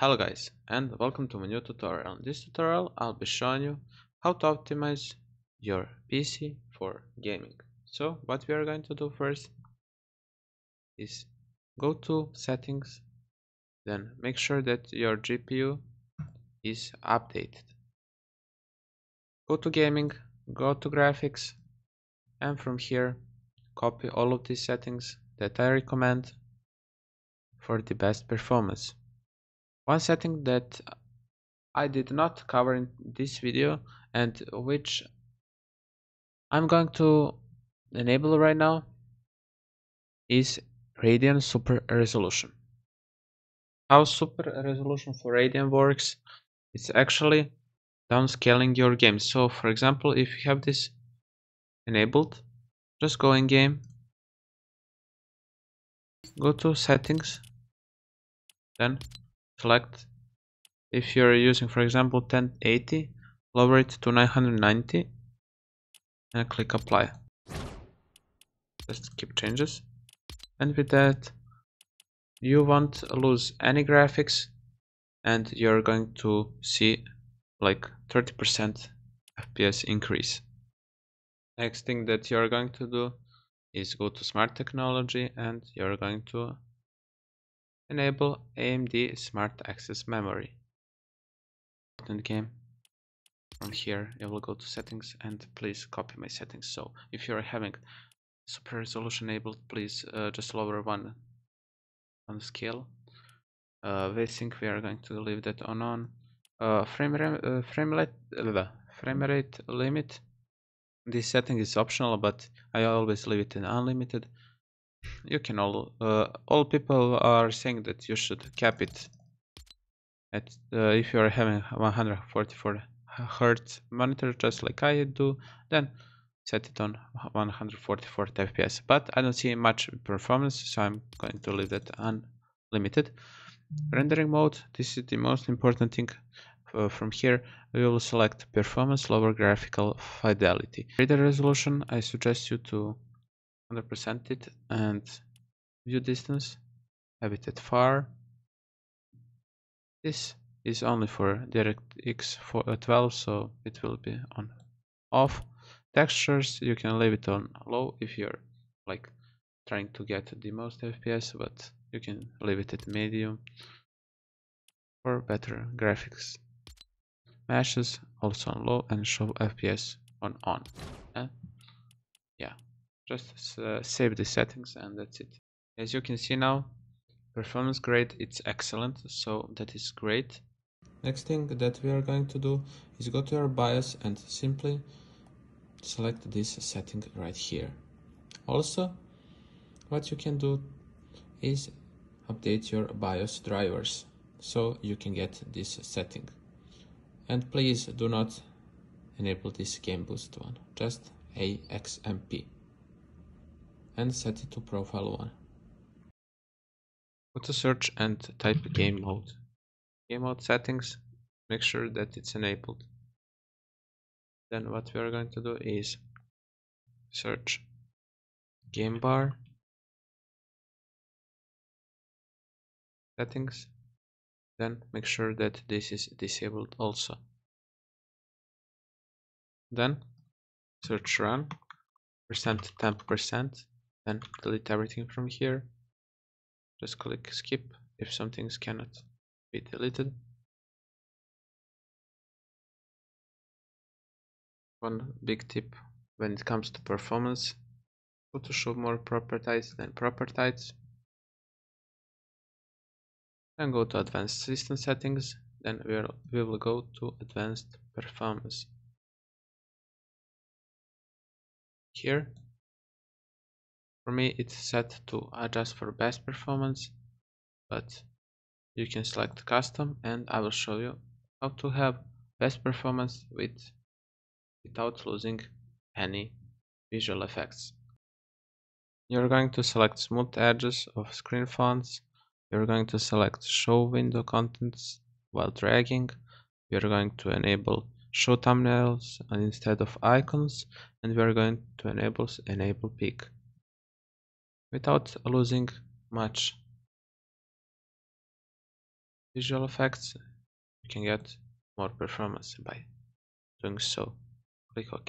Hello guys and welcome to my new tutorial. In this tutorial I'll be showing you how to optimize your PC for gaming. So what we are going to do first is go to settings then make sure that your GPU is updated. Go to gaming, go to graphics and from here copy all of these settings that I recommend for the best performance. One setting that I did not cover in this video and which I'm going to enable right now is Radeon Super Resolution. How Super Resolution for Radeon works, it's actually downscaling your game. So for example, if you have this enabled, just go in game, go to settings, then select if you're using for example 1080 lower it to 990 and click apply. Just keep changes. And with that you won't lose any graphics and you're going to see like 30% fps increase. Next thing that you're going to do is go to smart technology and you're going to Enable AMD Smart Access Memory. In the game, from here you will go to settings and please copy my settings. So if you're having super resolution enabled, please uh, just lower one on scale. Uh, VSync we are going to leave that on on. Uh, frame, uh, frame, uh, frame rate limit. This setting is optional, but I always leave it in unlimited you can all uh, all people are saying that you should cap it at uh, if you are having 144 hertz monitor just like I do then set it on 144 fps but I don't see much performance so I'm going to leave that unlimited. Rendering mode this is the most important thing uh, from here. We will select performance lower graphical fidelity. Reader resolution I suggest you to 100% it and view distance have it at far. This is only for direct DirectX 12 uh, so it will be on off. Textures you can leave it on low if you're like trying to get the most FPS but you can leave it at medium for better graphics. Meshes also on low and show FPS on on yeah just uh, save the settings and that's it. As you can see now performance grade it's excellent so that is great. Next thing that we are going to do is go to your BIOS and simply select this setting right here. Also what you can do is update your BIOS drivers so you can get this setting. And please do not enable this game boost one just AXMP and set it to profile 1. Go to search and type game mode. Game mode settings, make sure that it's enabled. Then what we are going to do is search game bar settings then make sure that this is disabled also then search run percent temp percent then delete everything from here. Just click skip if some things cannot be deleted. One big tip when it comes to performance go to show more properties than properties. Then go to advanced system settings then we'll, we will go to advanced performance. Here for me it's set to adjust for best performance, but you can select custom and I will show you how to have best performance with without losing any visual effects. You're going to select smooth edges of screen fonts. You're going to select show window contents while dragging. You're going to enable show thumbnails instead of icons and we're going to enable enable Peek without losing much. Visual effects you can get more performance by doing so. Click ok